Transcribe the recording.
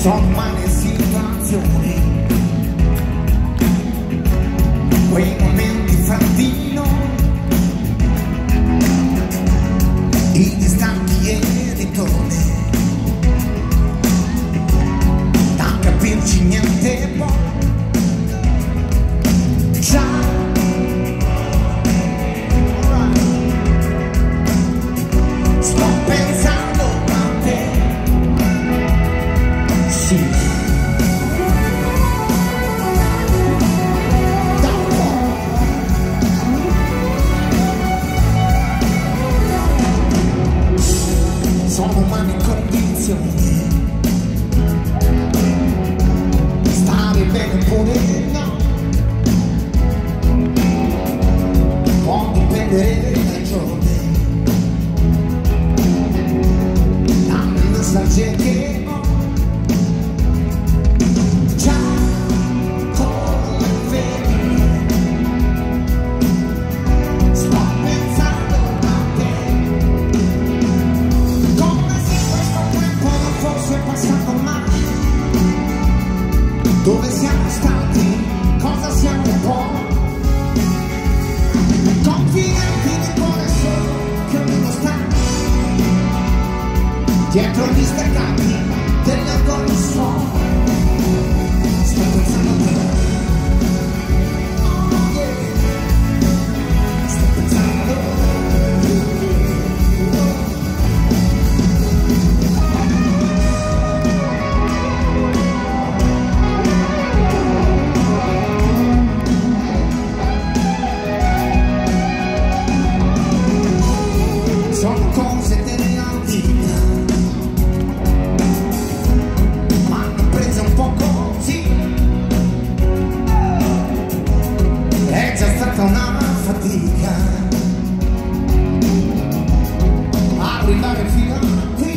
insomma le situazioni. Quei momenti fantino. I Thank you for the con gli degli angoli suono sto pensando Yeah.